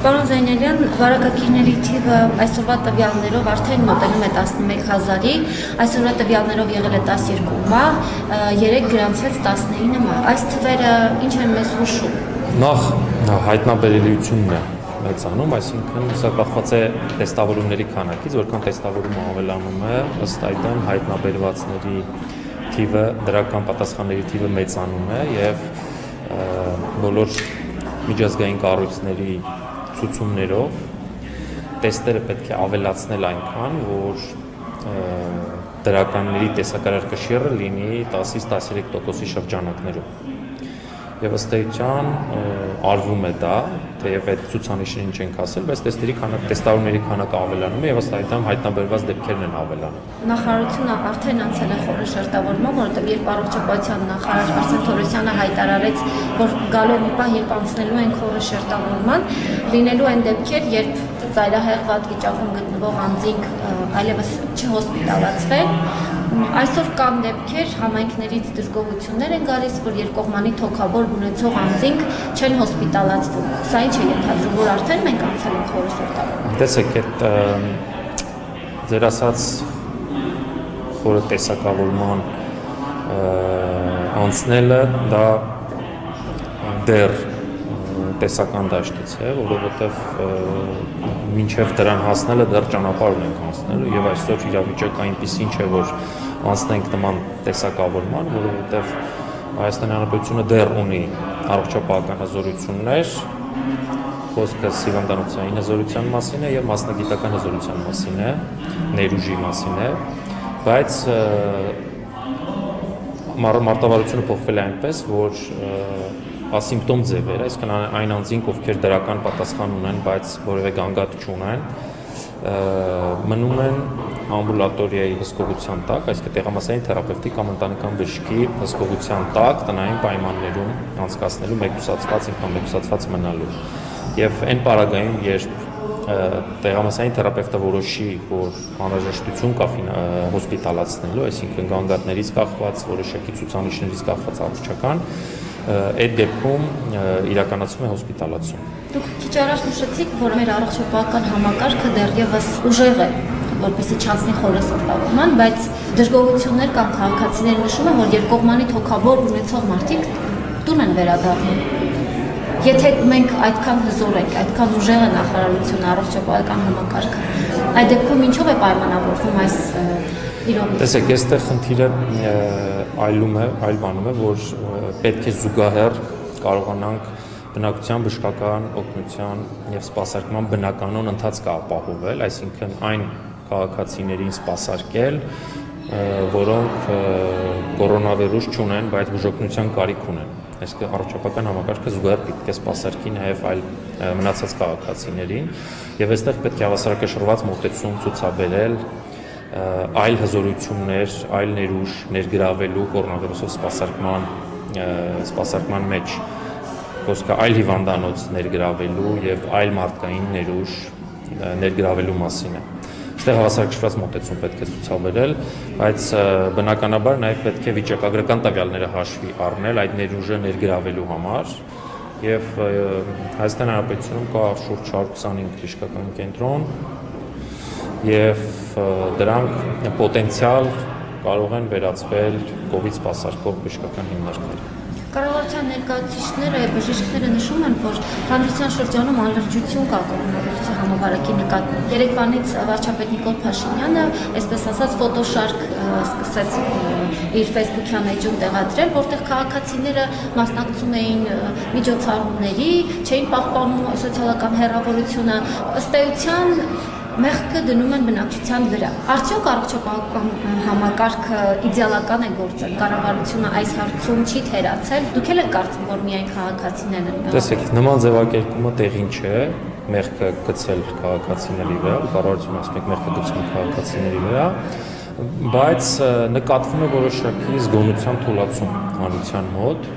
Պարոն Զայնալյան, վարակակիրների թիվը այսօրվա տվյալներով արդեն մոտենում է 11000-ի, այսօրվա տվյալներով եղել է 12 մահ, 3 գրանցվեց 19 մահ։ Այս թվերը ինչ են մեզ հուշում։ Նախ հայտնաբերելիությունն է մեծանում, այսինքն սա կախված է տեստավորումների քանակից, որքան տեստավորումը ավելանում է, ըստ այդմ հայտնաբերվածների թիվը, դրական պատասխանների թիվը մեծանում է եւ բոլոր միջազգային կառույցների ցուցումներով տեստերը պետք է ավելացնել այնքան, որ դրականների տեսակարար կշիռը լինի 10-ից 13%-ի շրջանակներում եւ ըստ էության արվում է դա, թեև այդ ցուցանիշերին չենք ասել, բայց տեստերի քանակ, տեստարումների քանակը ավելանում է եւ ըստ այդմ հայտնաբերված դեպքերն են ավելանում։ Նախարարությունը արդեն անցել է խորը շերտավորման, որովհետեւ երբ առողջապահության նախարար Արսեն Թորոսյանը հայտարարեց, որ գալու մի պահ, երբ անցնելու են խորը շերտավորման, լինելու են դեպքեր, երբ ծայրահեղված վիճակում գտնվող անձինք այլևս չհոսպիտալացվեն, Այսօր կան դեպքեր համայնքներից դժգոհություններ են գալիս, որ երկկողմանի թոքաբոր ունեցող անձինք չեն հոսպիտալացվում։ Սա ինչ է ենթադրում, որ արդեն մենք անցել ենք խորհրդարան։ Տեսեք, այդ ձեր ասած խորը տեսակավորման անցնելը դա դեռ տեսական դաշտից է, որովհետև մինչև դրան հասնելը դեռ ճանապարհ ունենք անցնելու եւ այսօր իրավիճակը այնպեսին չէ, որ անցնենք նման տեսակավորման, որովհետև Հայաստանի Հանրապետությունը դեռ ունի առողջապահական հզորություններ, խոսքը սիվանդանոցային հզորության մասին է եւ մասնագիտական հզորության մասին է, ներուժի մասին է, բայց մարտավարությունը փոխվել է այնպես, որ ասիմպտոմ ձևեր, այսինքն այն անձինք, ովքեր դրական պատասխան ունեն, բայց որևէ գանգատ չունեն, մնում են ամբուլատորիայի հսկողության տակ, այսինքն տեղամասային թերապևտի կամ ընտանեկան բժշկի հսկողության տակ տնային պայմաններում անցկացնելու մեկուսացված ինքնամեկուսացված մնալու։ Եվ այն պարագայում, երբ տեղամասային թերապևտը որոշի, որ անհրաժեշտություն կա հոսպիտալացնելու, այսինքն գանգատներից կախված, որոշակի ցուցանիշներից կախված առողջական, այդ դեպքում իրականացվում է հոսպիտալացում։ Դուք քիչ առաջ նշեցիք, որ մեր առողջապահական համակարգը դեռևս ուժեղ է որպեսի չանցնի խորեսորտավորման, բայց դժգոհություններ կամ քաղաքացիներ նշում են, որ երկկողմանի թոքաբոր ունեցող մարդիկ տուն են վերադառնում։ Եթե մենք այդքան հզոր ենք, այդքան ուժեղ է նախարարությունը առողջապահական համակարգը, այդ դեպքում ինչով է պայմանավորվում այս իրողությունը։ Տեսեք, այստեղ խնդիրը այլում է, այլ բանում է, որ պետք է զուգահեռ կարողանանք բնակության բժշկական օգնության եւ սպասարկման բնականon ընթացքը ապահովել, այսինքն այն քաղաքացիներին սպասարկել, որոնք կորոնավիրուս չունեն, բայց բժշկության կարիք ունեն։ Այսինքն առողջապահական համակարգը զուգահեռ պետք է սպասարկի նաև այլ մնացած քաղաքացիներին եւ այստեղ պետք է հավասարակշռված մոտեցում ցուցաբերել այլ հզորություններ, այլ ներուժ ներգրավելու կորոնավիրուսով սպասարկման սպասարկման մեջ խոսքը այլ հիվանդանոց ներգրավելու եւ այլ մարդկային ներուժ ներգրավելու մասին է։ Այստեղ հավասարակշռված մոտեցում պետք է ցուցաբերել, բայց բնականաբար նաև պետք է վիճակագրական տվյալները հաշվի առնել այդ ներուժը ներգրավելու համար եւ Հայաստան Հանրապետությունում կա շուրջ 125 բժշկական կենտրոն, եւ դրանք պոտենցիալ կարող են վերածվել կոവിഡ് սպասարկող բժշկական հիմնարկների։ Կառավարության ներկայացուցիչները, բժիշկները նշում են, որ հանդիսության շրջանում ալերգիություն կա կորոնավիրուսի համավարակի նկատմամբ։ Երեկվանից վարչապետ Նիկոլ Փաշինյանը, այսպես ասած, ֆոտոշարք սկսեց իր Facebook-յան էջում տեղադրել, որտեղ քաղաքացիները մասնակցում էին միջոցառումների, չէին պահպանում սոցիալական հեռավորությունը։ Ըստ էության մեղքը դնում են բնակչության վրա։ Արդյոք առողջապահական համակարգը իդեալական է գործել։ Կառավարությունը այս հարցում չի թերացել։ Դուք էլ եք կարծում, որ միայն քաղաքացիներն են։ Տեսեք, նման ձևակերպումը տեղին չէ մեղքը գցել քաղաքացիների վրա, կառավարությունը ասում է մեղքը գցում քաղաքացիների վրա, բայց նկատվում է որոշակի զգոնության թուլացում հանրության մոտ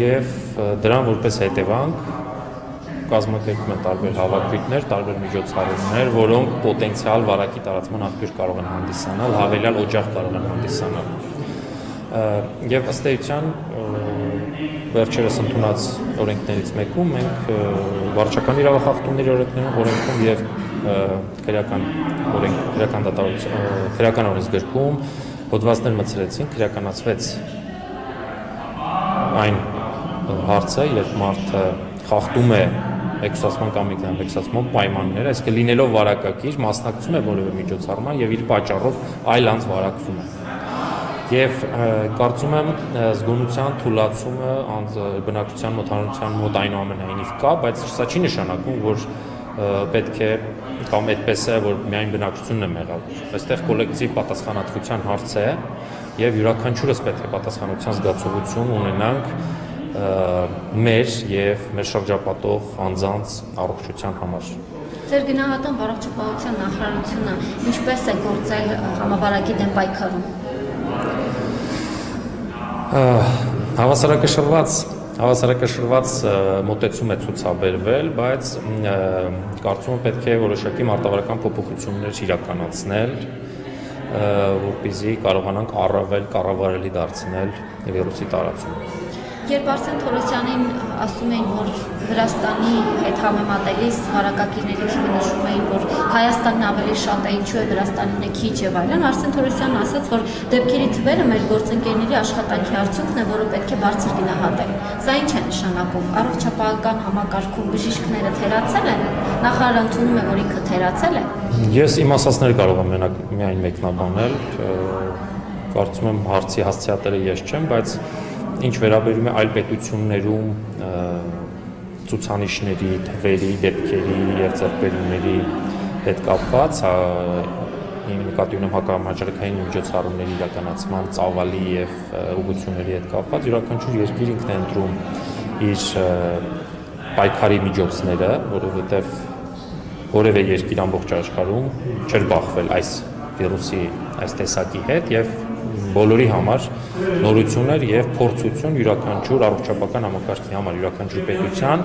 եւ դրան որպես հետևանք կազմակերպում են տարբեր հավաքույթներ, տարբեր միջոցառումներ, որոնք պոտենցիալ վարակի տարածման աղբյուր կարող են հանդիսանալ, հավելյալ օջախ կարող են հանդիսանալ։ Եվ ըստ էության վերջերս ընդունած օրենքներից մեկում մենք վարչական իրավախախտումների օրենքներում օրենքում եւ քրեական օրենք քրեական դատարություն քրեական օրենսգրքում հոդվածներ մցրեցին, քրեականացվեց այն հարցը, երբ մարդը խախտում է էքսասման կամ էքսասման պայմանները, այսինքն լինելով վարակակիր մասնակցում է որևէ միջոցառման եւ իր պատճառով այլ անձ վարակվում է եւ կարծում եմ զգոնության թույլացումը անձ բնակչության մոտանության մոտ այնուամենայնիվ կա, բայց սա չի նշանակում, որ պետք է կամ այդպես է, որ միայն բնակչությունն է մեղավոր։ Այստեղ կոլեկտիվ պատասխանատվության հարց է եւ յուրաքանչյուրս պետք է պատասխանատվության զգացողություն ունենանք մեր եւ մեր շրջապատող անձանց առողջության համար։ Ձեր գնահատան առողջապահության նախարարությունը ինչպես է գործել համավարակի դեմ պայքարում։ Հավասարակշռված հավասարակշռված մոտեցում է ցուցաբերվել, բայց կարծում եմ պետք է որոշակի մարտավարական փոփոխություններ իրականացնել, որպեսզի կարողանանք առավել կառավարելի դարձնել վիրուսի տարածումը։ Երբ Արսեն Թորոսյանին ասում էին, որ Վրաստանի հետ համեմատելիս հարակակիրների թիվը նշում էին, որ Հայաստանն ավելի շատ է, ինչու է Վրաստանին է քիչ եւ այլն, Արսեն Թորոսյանն ասաց, որ դեպքերի թվերը մեր գործընկերների աշխատանքի արդյունքն է, որը պետք է բարձր գնահատել։ Սա ինչ է նշանակում։ Առողջապահական համակարգում բժիշկները թերացել են, նախարարը ընդունում է, որ ինքը թերացել է։ Ես իմ ասածները կարող եմ մենակ միայն մեկնաբանել, կարծում եմ հարցի հասցեատերը ես չեմ, բայց ինչ վերաբերում է այլ պետություններում ցուցանիշների, թվերի, դեպքերի եւ ձեռքբերումների հետ կապված, իմ նկատի ունեմ հակամաճարակային միջոցառումների իրականացման ծավալի եւ ուղղությունների հետ կապված, յուրաքանչյուր երկիր ինքն է ընտրում իր պայքարի միջոցները, որովհետեւ որևէ երկիր ամբողջ աշխարհում չէր բախվել այս վիրուսի այս տեսակի հետ եւ բոլորի համար նորություններ եւ փորձություն յուրաքանչյուր առողջապահական համակարգի համար յուրաքանչյուր պետության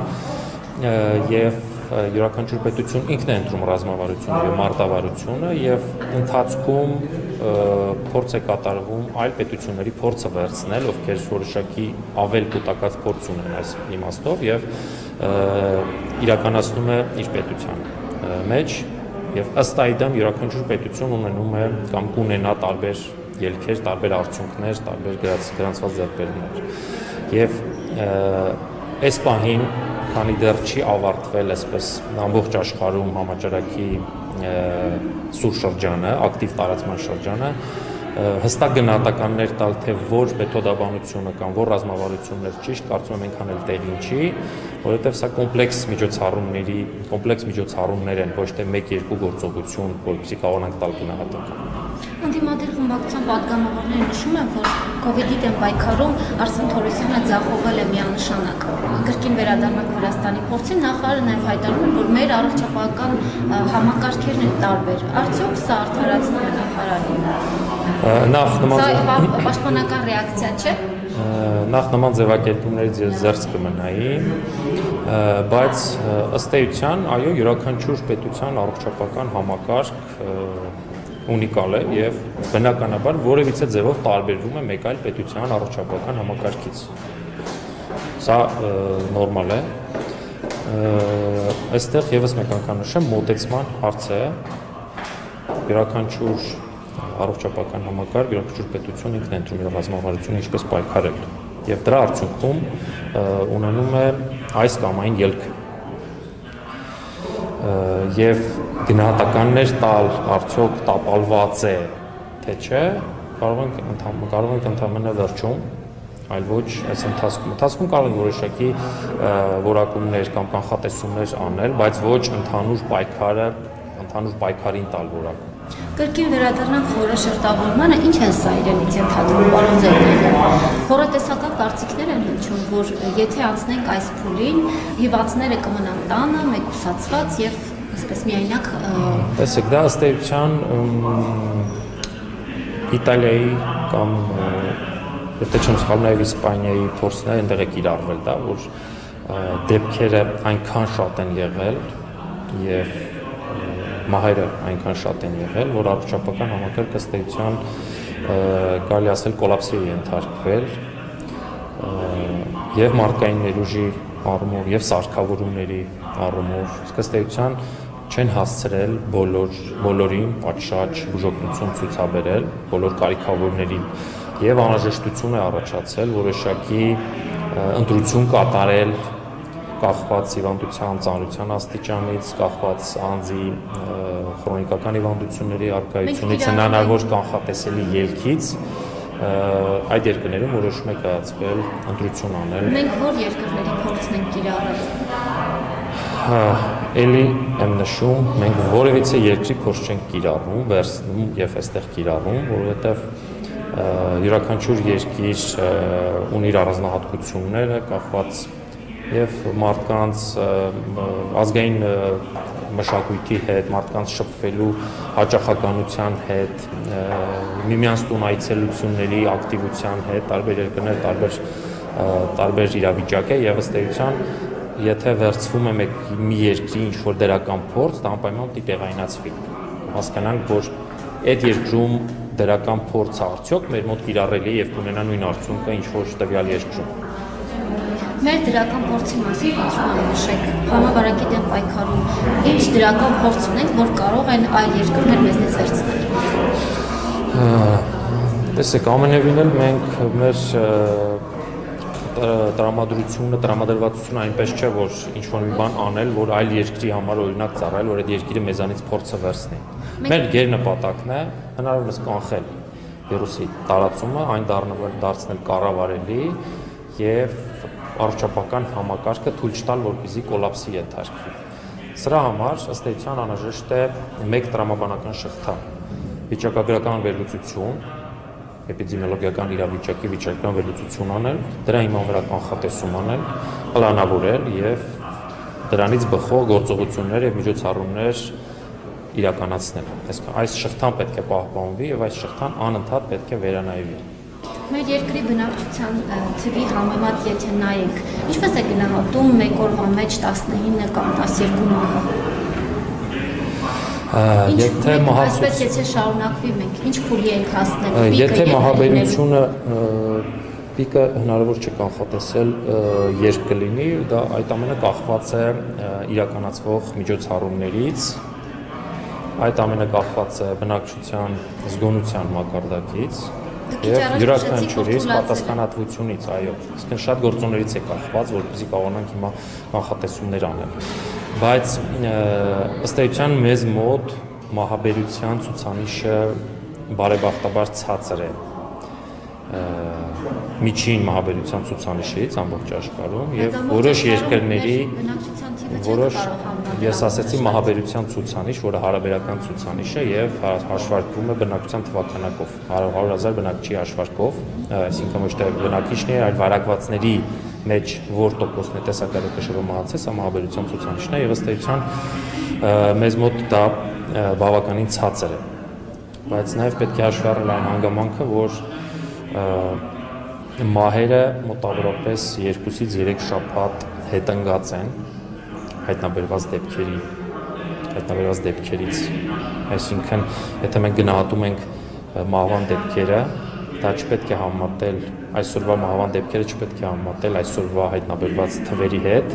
եւ յուրաքանչյուր պետություն ինքն է ընտրում ռազմավարությունը եւ մարտավարությունը եւ ընթացքում փորձ է կատարվում այլ պետությունների փորձը վերցնել, ովքեր որոշակի ավել կൂട്ടակած փորձ ունեն այս իմաստով եւ իրականացնում է իր պետության մեջ եւ ըստ այդմ յուրաքանչյուր պետություն ունենում է կամ կունենա տարբեր ելքեր, տարբեր արդյունքներ, տարբեր գրանցված ձեռքբերումներ։ Եվ այս պահին, քանի դեռ չի ավարտվել այսպես ամբողջ աշխարհում համաճարակի սուր շրջանը, ակտիվ տարածման շրջանը, հստակ գնահատականներ տալ, թե որ մեթոդաբանությունը կամ որ ռազմավարությունն էր ճիշտ, կարծում եմ այնքան էլ տեղին չի, որովհետև սա կոմպլեքս միջոցառումների, կոմպլեքս միջոցառումներ են, ոչ թե 1-2 գործողություն, որովհետեւ կարողանանք տալ գնահատական պատգամավորները նշում են, որ COVID-ի դեմ պայքարում Արսեն Թորոսյանը ձախողել է միանշանակ։ Կրկին վերադառնանք Վրաստանի փորձին, նախարարը նաև հայտարարում է, որ մեր առողջապահական համակարգերն են տարբեր։ Արդյոք սա արդարացնում է նախարարին։ Նախ նման պաշտպանական ռեակցիա չէ։ Նախ նման ձևակերպումներից ես զերծ կմնայի, բայց ըստ էության, այո, յուրաքանչյուր պետության առողջապահական համակարգ ունիկալ է եւ բնականաբար որևիցե ձևով տարբերվում է մեկ այլ պետության առողջապահական համակարգից։ Սա նորմալ է։ Այստեղ եւս մեկ անգամ նշեմ մոտեցման հարց է։ Յուրաքանչյուր առողջապահական համակարգ, յուրաքանչյուր պետություն ինքն է ընտրում իր ռազմավարությունը ինչպես պայքարել։ Եվ դրա արդյունքում ունենում է այս կամ այն ելք եւ գնահատականներ տալ արդյոք տապալված է թե չէ կարող ենք ընդհանուր կարող ենք ընդհանրապես վերջում այլ ոչ այս ընթացքում ընթացքում կարող են որոշակի որակումներ կամ կանխատեսումներ անել բայց ոչ ընդհանուր պայքարը ընդհանուր պայքարին տալ որակում Կրկին վերադառնանք խորաշերտավորմանը, ինչ են սա իրենից ենթադրում պարոն Զեյնալյան։ Խորատեսական կարծիքներ են հնչում, որ եթե անցնենք այս փուլին, հիվանդները կմնան տանը, մեկուսացված եւ այսպես միայնակ Տեսեք, դա ըստ էության Իտալիայի կամ եթե չեմ սխալվում նաև Իսպանիայի փորձն է այնտեղ է կիրառվել դա, որ դեպքերը այնքան շատ են եղել եւ մահերը այնքան շատ են եղել, որ առողջապահական համակարգը էության կարելի ասել կոլապսի է ենթարկվել եւ մարդկային ներուժի առումով եւ սարքավորումների առումով սկստեյության չեն հասցրել բոլոր բոլորին պատշաճ բուժօգնություն ցուցաբերել բոլոր կարիքավորներին եւ անհրաժեշտություն է առաջացել որոշակի ընտրություն կատարել կախված հիվանդության ծանրության աստիճանից, կախված անձի քրոնիկական հիվանդությունների արկայությունից, հնարավոր կանխատեսելի ելքից այդ երկրներում որոշում է կայացվել ընտրություն անել։ Մենք որ երկրների փորձն ենք կիրառել։ էլի եմ նշում, մենք որևիցե երկրի փորձ չենք կիրառում, վերցնում եւ այստեղ կիրառում, որովհետեւ յուրաքանչյուր երկիր ունի իր առանձնահատկությունները կախված եւ մարդկանց ազգային մշակույթի հետ, մարդկանց շփվելու հաճախականության հետ, միմյանց տուն այցելությունների ակտիվության հետ, տարբեր երկրներ տարբեր տարբեր իրավիճակ է եւ ըստ էության եթե վերցվում է մեկ մի երկրի ինչ որ դրական փորձ, դա անպայման պիտի տեղայնացվի։ Հասկանանք, որ այդ երկրում դրական փորձը արդյոք մեր մոտ կիրառելի է եւ կունենա նույն արդյունքը ինչ որ տվյալ երկրում Մեր դրական փորձի մասին խնդրում եմ նշեք. Համավարակի դեմ պայքարում։ Ինչ դրական փորձ ունենք, որ կարող են այլ երկրներ մեզնից վերցնել։ Տեսեք, ամենևին էլ մենք մեր տրամադրությունը, տրամադրվածությունը այնպես չէ, որ ինչ որ մի բան անել, որ այլ երկրի համար օրինակ ծառայել, որ այդ երկիրը մեզանից փորձը վերցնի։ Մեր գերնպատակն է հնարավորինս կանխել վիրուսի տարածումը, այն դառնալ կառավարելի եւ առողջապահական համակարգը թույլ չտալ, որպեսզի կոլապսի ենթարկվի։ Սրա համար ըստ էության անհրաժեշտ է մեկ տրամաբանական շղթա՝ վիճակագրական վերլուծություն, էպիդեմիոլոգիական իրավիճակի վիճակագրական վերլուծություն անել, դրա հիման վրա կանխատեսում անել, պլանավորել եւ դրանից բխող գործողություններ եւ միջոցառումներ իրականացնել։ Այսինքն այս շղթան պետք է պահպանվի եւ այս շղթան անընդհատ պետք է վերանայվի։ Մեր երկրի բնակչության թվի համեմատ եթե նայենք, ինչպես է գնահատում մեկ օրվա մեջ 19 կամ 12 մահը։ Եթե մահացու Այսպես եթե շարունակվի մենք ինչ փուլի ենք հասնելու։ Եթե մահաբերությունը պիկը հնարավոր չէ կանխատեսել երբ կլինի, դա այդ ամենը կախված է իրականացվող միջոցառումներից, այդ ամենը կախված է բնակչության զգոնության մակարդակից, եւ յուրաքանչյուրից պատասխանատվությունից, այո։ Իսկ շատ գործոններից է կախված, որպեսզի կարողանանք հիմա կանխատեսումներ անել։ Բայց ըստ էության մեզ մոտ մահաբերության ցուցանիշը բարեբախտաբար ցածր է միջին մահաբերության ցուցանիշից ամբողջ աշխարհում եւ որոշ երկրների որոշ ես ասացի մահաբերության ցուցանիշ, որը հարաբերական ցուցանիշ է եւ հաշվարկվում է բնակչության թվականակով 100.000 բնակչի հաշվարկով, այսինքն ոչ թե բնակիչների, այլ վարակվածների մեջ որ տոկոսն է տեսակետը կշռում մահացես, սա մահաբերության ցուցանիշն է եւ ըստ էության մեզ մոտ դա բավականին ցածր է բայց նաև պետք է հաշվառել այն հանգամանքը, որ մահերը մոտավորապես 2-ից 3 շաբաթ հետընկած են հայտնաբերված դեպքերի հայտնաբերված դեպքերից այսինքն եթե մենք գնահատում ենք մահվան դեպքերը դա չպետք է համատել այսօրվա մահվան դեպքերը չպետք է համատել այսօրվա հայտնաբերված թվերի հետ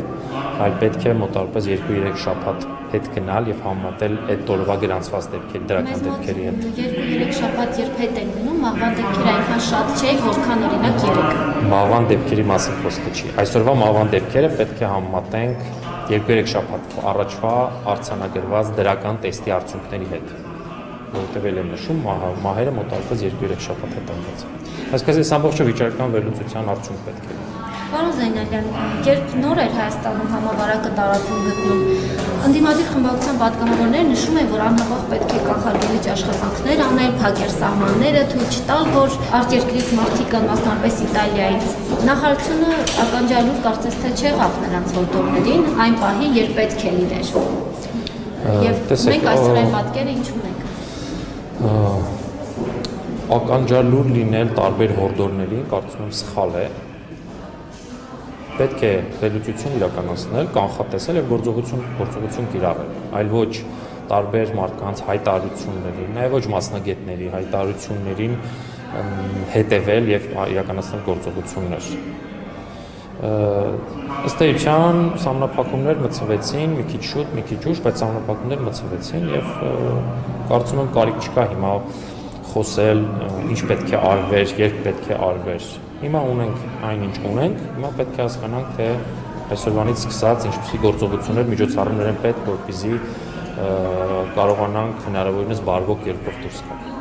այլ պետք է մոտավորապես 2-3 շաբաթ հետ գնալ եւ համատել այդ տորվա գրանցված դեպքերի դրական դեպքերի հետ 2-3 շաբաթ երբ հետ են գնում մահվան դեպքերը այնքան շատ չէ որքան օրինակ 3 մահվան դեպքերի մասին խոսքը չի այսօրվա մահվան դեպքերը պետք է համատենք 2-3 շաբաթ առաջվա արցանագրված դրական տեստի արդյունքների հետ որտեղ էլ եմ նշում մահերը մոտավորապես 2-3 շաբաթ հետ անցած։ Այսինքն այս ամբողջը վիճարկական վերլուծության արդյունք պետք է լինի։ Պարոն Զայնալյան, երբ նոր էր Հայաստանում համավարակը տարածում գտնում, ընդդիմադիր խմբակցության պատգամավորները նշում են, որ անհապաղ պետք է կանխարգելիչ աշխատանքներ անել, փակել սահմանները, թույլ չտալ, որ արտերկրից մարդիկ կան, մասնավորապես Իտալիայից։ Նախարարությունը ականջալուր կարծես թե չեղավ նրանց ոտորներին այն պահին, երբ պետք է լիներ։ Եվ մենք այսօր այն պատկերը ինչ ունենք ականջալուր լինել տարբեր հորդորներին, կարծում եմ սխալ է, պետք է վերլուծություն իրականացնել, կանխատեսել եւ գործողություն գործողություն կիրառել, այլ ոչ տարբեր մարդկանց հայտարարությունների, նաեւ ոչ մասնագետների հայտարարություններին հետևել եւ իրականացնել գործողություններ։ ըստ էության համնապակումներ մցվեցին մի քիչ շուտ, մի քիչ ուշ, բայց համնապակումներ մցվեցին եւ կարծում եմ կարիք չկա հիմա խոսել ինչ պետք է արվեր, երբ պետք է արվեր։ Հիմա ունենք այն ինչ ունենք, հիմա պետք է հասկանանք թե այսօրվանից սկսած ինչպիսի գործողություններ միջոցառումներ են պետք, որպեսզի կարողանանք հնարավորինս բարգոկ երկրով դուրս գալ։